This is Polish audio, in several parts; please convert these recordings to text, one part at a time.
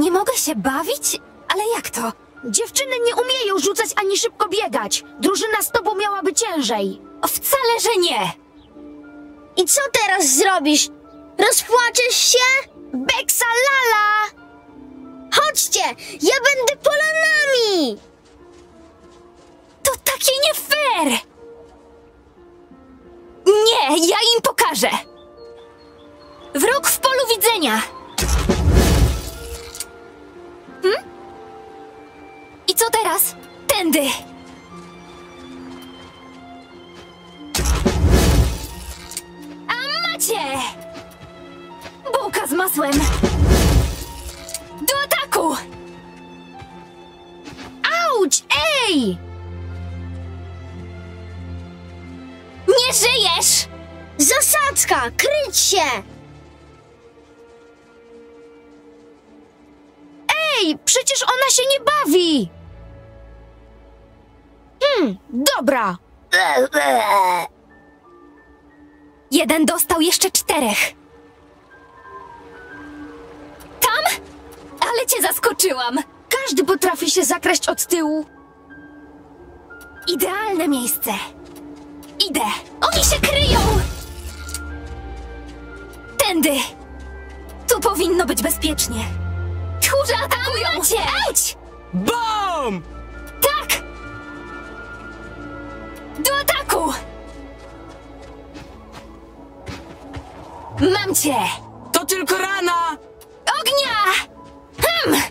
Nie mogę się bawić? Ale jak to? Dziewczyny nie umieją rzucać ani szybko biegać. Drużyna z tobą miałaby ciężej. Wcale, że nie! I co teraz zrobisz? Rozpłaczesz się? Beksa lala! Chodźcie, ja będę polanami! To takie nie fair! Nie, ja im pokażę! Wróg w polu widzenia! Żyjesz! Zasadzka, kryć się! Ej! Przecież ona się nie bawi! Hmm, dobra. Jeden dostał jeszcze czterech. Tam? Ale cię zaskoczyłam. Każdy potrafi się zakraść od tyłu. Idealne miejsce. Idę. Oni się kryją! Tędy. Tu powinno być bezpiecznie. Tchórze atakują! Cię! BOM! Tak! Do ataku! Mam cię! To tylko rana! Ognia! Hmm!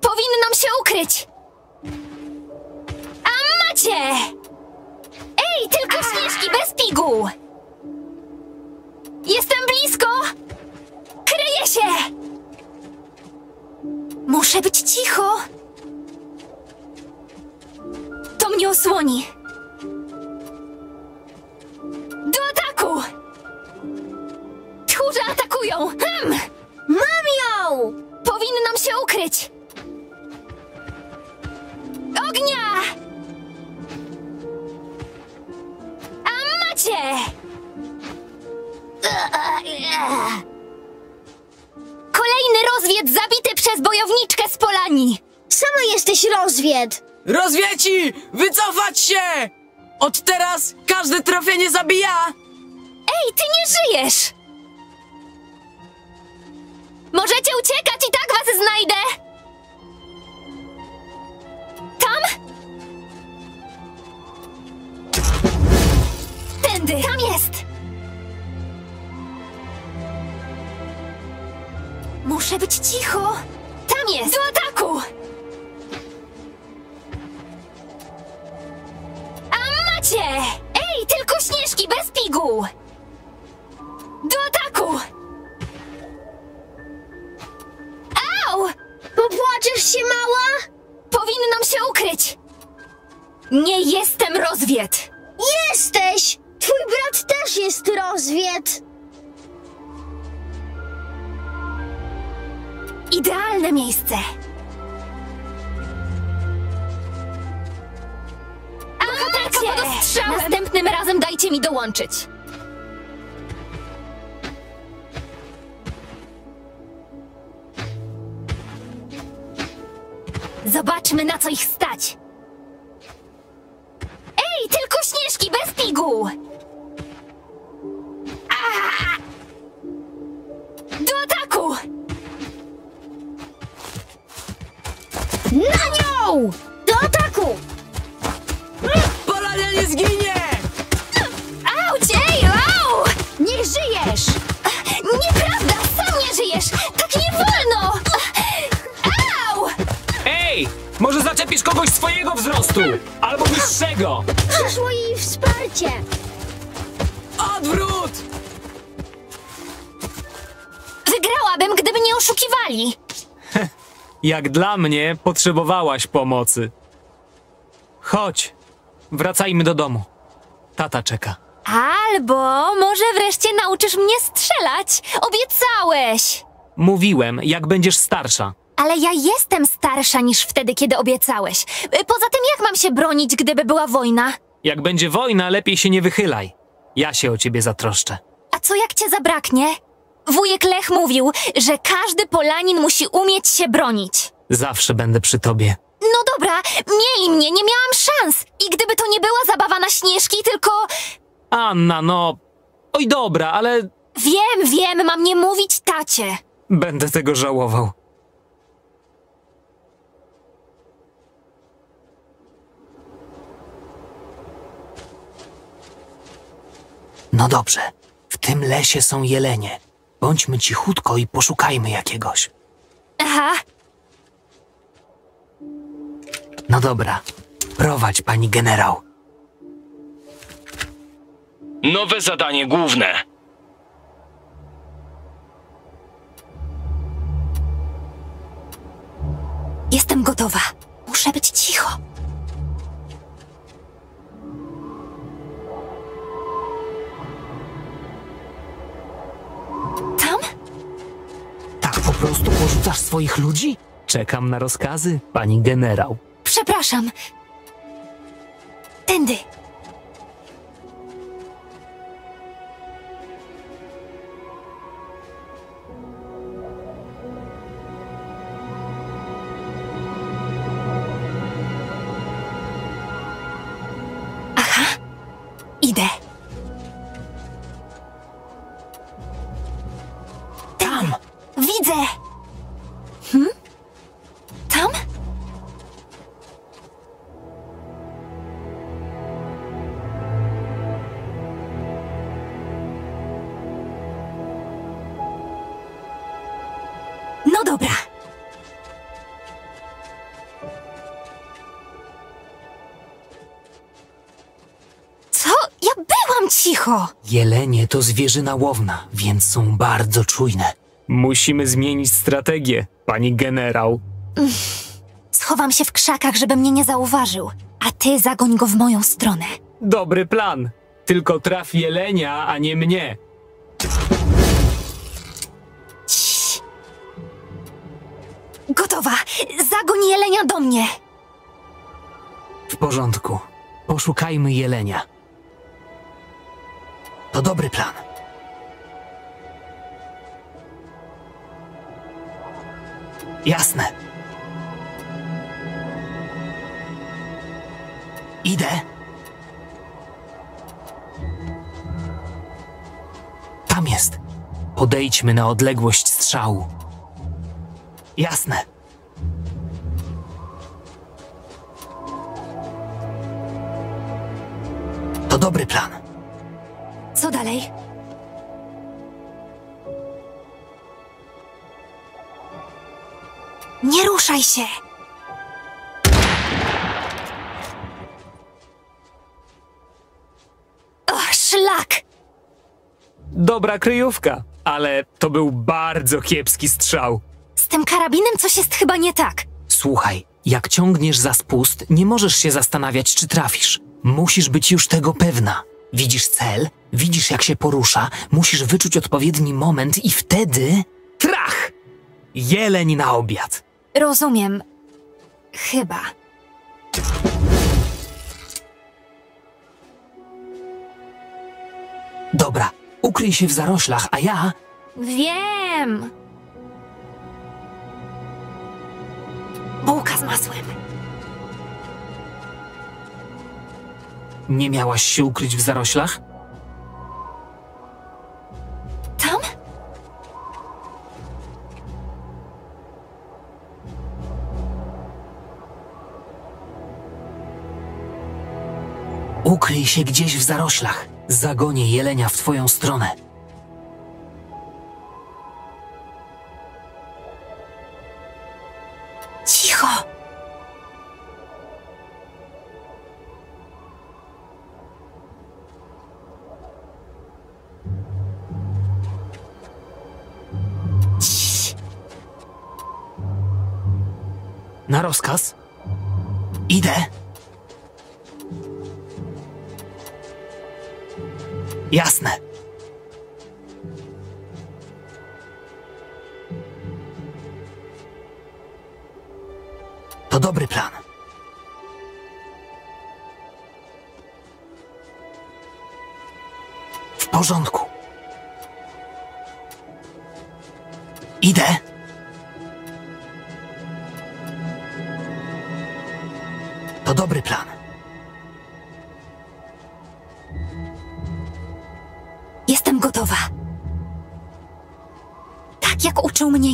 Powinnam się ukryć! Jestem blisko! Kryję się! Muszę być cicho! To mnie osłoni! Do ataku! Tchórze atakują! Hmm! Mam ją! Powinnam się ukryć! Jesteś rozwied! Rozwieci! Wycofać się! Od teraz każde trafienie zabija! Ej, ty nie żyjesz! Możecie uciekać i tak was znajdę! Tam? Tędy! Tam jest! Muszę być cicho! Tam jest! Do ataku! Macie! Ej, tylko śnieżki bez pigu! Do ataku! Au! Popłaczesz się, mała? Powinnam się ukryć! Nie jestem rozwiet! Jesteś! Twój brat też jest rozwied! Idealne miejsce! A Następnym razem dajcie mi dołączyć! Zobaczmy, na co ich stać! Może zaczepisz kogoś swojego wzrostu! Albo niższego! Przyszło jej wsparcie! Odwrót! Wygrałabym, gdyby nie oszukiwali! Jak dla mnie, potrzebowałaś pomocy. Chodź, wracajmy do domu. Tata czeka. Albo może wreszcie nauczysz mnie strzelać! Obiecałeś! Mówiłem, jak będziesz starsza. Ale ja jestem starsza niż wtedy, kiedy obiecałeś. Y, Poza tym, jak mam się bronić, gdyby była wojna? Jak będzie wojna, lepiej się nie wychylaj. Ja się o ciebie zatroszczę. A co jak cię zabraknie? Wujek Lech mówił, że każdy Polanin musi umieć się bronić. Zawsze będę przy tobie. No dobra, mieli mnie, nie miałam szans. I gdyby to nie była zabawa na śnieżki, tylko... Anna, no. Oj, dobra, ale Wiem, wiem, mam nie mówić tacie. będę tego żałował. No dobrze. W tym lesie są jelenie. Bądźmy cichutko i poszukajmy jakiegoś. Aha, No dobra. Prowadź, pani generał. Nowe zadanie główne. Prostu porzucasz swoich ludzi? Czekam na rozkazy, pani generał. Przepraszam. Tędy. Jelenie to zwierzyna łowna, więc są bardzo czujne. Musimy zmienić strategię, pani generał. Schowam się w krzakach, żeby mnie nie zauważył, a ty zagoń go w moją stronę. Dobry plan. Tylko traf jelenia, a nie mnie. Gotowa. Zagoń jelenia do mnie. W porządku. Poszukajmy jelenia. To dobry plan. Jasne. Idę. Tam jest. Podejdźmy na odległość strzału. Jasne. To dobry plan. Co dalej? Nie ruszaj się! Och, szlak! Dobra kryjówka, ale to był bardzo kiepski strzał. Z tym karabinem coś jest chyba nie tak. Słuchaj, jak ciągniesz za spust, nie możesz się zastanawiać, czy trafisz. Musisz być już tego pewna. Widzisz cel, widzisz jak się porusza, musisz wyczuć odpowiedni moment i wtedy. Trach! Jeleń na obiad. Rozumiem. Chyba. Dobra, ukryj się w zaroślach, a ja. Wiem! Bułka z masłem. Nie miałaś się ukryć w zaroślach? Tam? Ukryj się gdzieś w zaroślach. Zagonię jelenia w twoją stronę. Na rozkaz? Idę. Jasne. To dobry plan. W porządku. Idę.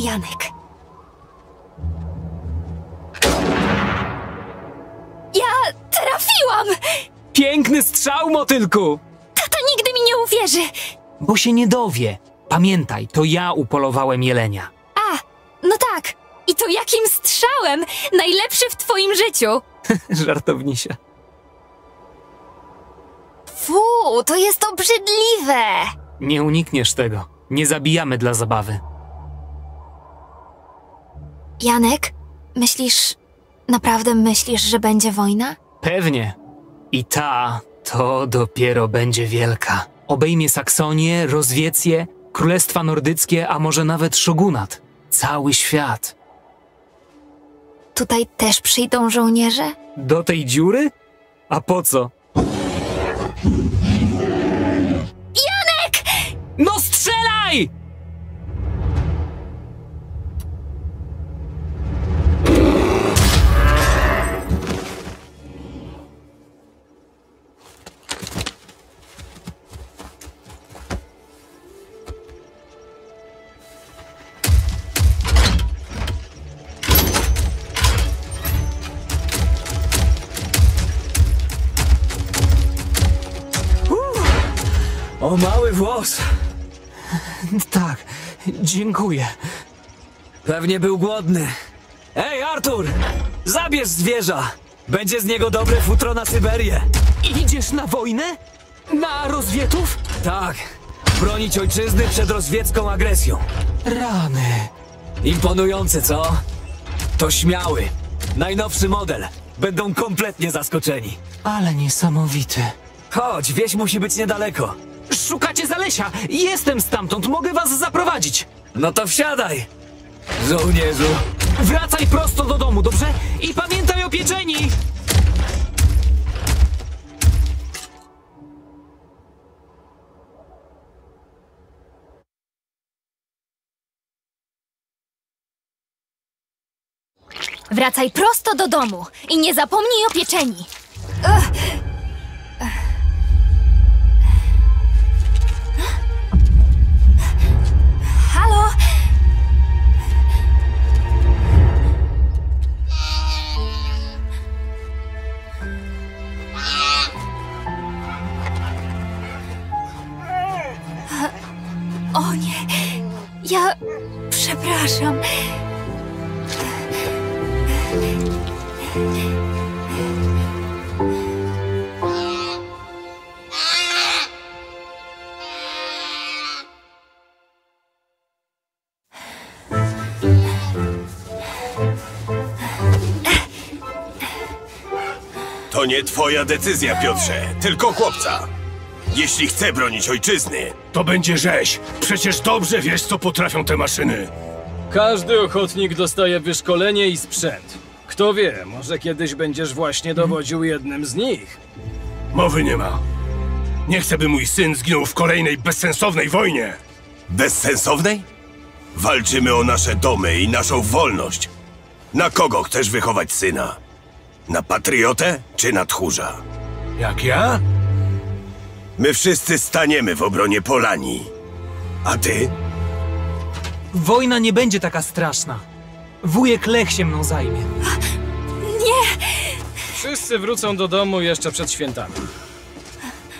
Janek. Ja trafiłam! Piękny strzał, motylku! Tata nigdy mi nie uwierzy. Bo się nie dowie. Pamiętaj, to ja upolowałem jelenia. A, no tak. I to jakim strzałem? Najlepszy w twoim życiu. Żartownisia. Fu, to jest obrzydliwe. Nie unikniesz tego. Nie zabijamy dla zabawy. Janek, myślisz, naprawdę myślisz, że będzie wojna? Pewnie. I ta to dopiero będzie wielka. Obejmie Saksonię, Rozwiecję, Królestwa Nordyckie, a może nawet Szogunat. Cały świat. Tutaj też przyjdą żołnierze? Do tej dziury? A po co? Janek! No strzelaj! O mały włos! Tak, dziękuję. Pewnie był głodny. Ej, Artur! Zabierz zwierza! Będzie z niego dobre futro na Syberię. Idziesz na wojnę? Na rozwietów? Tak. Bronić ojczyzny przed rozwiecką agresją. Rany. Imponujące, co? To śmiały. Najnowszy model. Będą kompletnie zaskoczeni. Ale niesamowity. Chodź, wieś musi być niedaleko. Szukacie Zalesia! Jestem stamtąd, mogę was zaprowadzić. No to wsiadaj! Żołnierzu! Wracaj prosto do domu, dobrze? I pamiętaj o pieczeni! Wracaj prosto do domu i nie zapomnij o pieczeni. Ugh. To nie twoja decyzja, Piotrze, tylko chłopca. Jeśli chce bronić ojczyzny, To będzie rzeź. Przecież dobrze wiesz, co potrafią te maszyny. Każdy ochotnik dostaje wyszkolenie i sprzęt. Kto wie, może kiedyś będziesz właśnie dowodził jednym z nich. Mowy nie ma. Nie chcę, by mój syn zginął w kolejnej bezsensownej wojnie. bezsensownej? Walczymy o nasze domy i naszą wolność. Na kogo chcesz wychować syna? Na patriotę czy na tchórza? Jak ja? My wszyscy staniemy w obronie Polanii. A ty? Wojna nie będzie taka straszna. Wujek Lech się mną zajmie. Wszyscy wrócą do domu jeszcze przed świętami.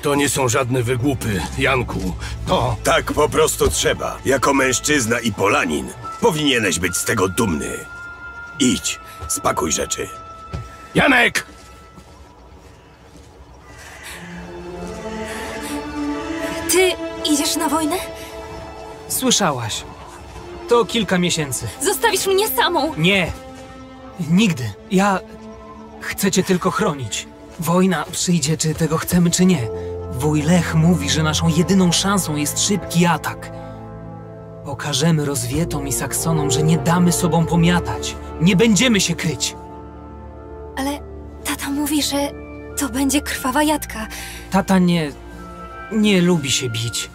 To nie są żadne wygłupy, Janku. To Tak po prostu trzeba. Jako mężczyzna i Polanin powinieneś być z tego dumny. Idź, spakuj rzeczy. Janek! Ty idziesz na wojnę? Słyszałaś. To kilka miesięcy. Zostawisz mnie samą. Nie. Nigdy. Ja chcę cię tylko chronić. Wojna przyjdzie, czy tego chcemy, czy nie. Wuj Lech mówi, że naszą jedyną szansą jest szybki atak. Pokażemy rozwietom i saksonom, że nie damy sobą pomiatać. Nie będziemy się kryć. Że to będzie krwawa jadka. Tata nie. nie lubi się bić.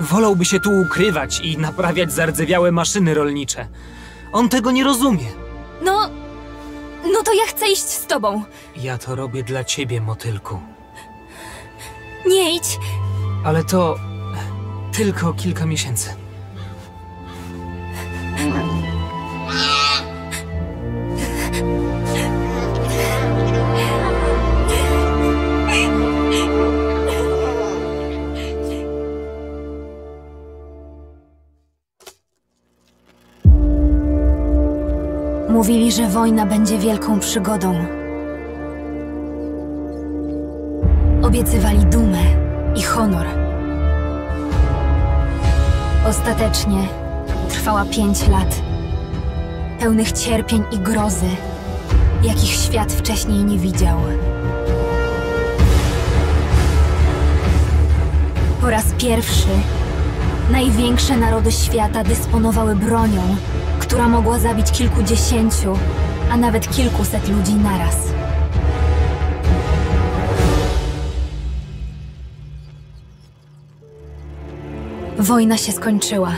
Wolałby się tu ukrywać i naprawiać zardzewiałe maszyny rolnicze. On tego nie rozumie. No. No to ja chcę iść z tobą. Ja to robię dla ciebie, motylku. Nie idź. Ale to tylko kilka miesięcy. Mówili, że wojna będzie wielką przygodą. Obiecywali dumę i honor. Ostatecznie trwała pięć lat, pełnych cierpień i grozy, jakich świat wcześniej nie widział. Po raz pierwszy największe narody świata dysponowały bronią, która mogła zabić kilkudziesięciu, a nawet kilkuset ludzi naraz. Wojna się skończyła,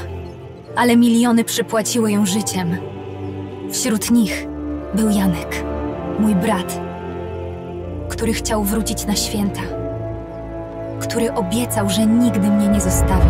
ale miliony przypłaciły ją życiem. Wśród nich był Janek, mój brat, który chciał wrócić na święta, który obiecał, że nigdy mnie nie zostawi.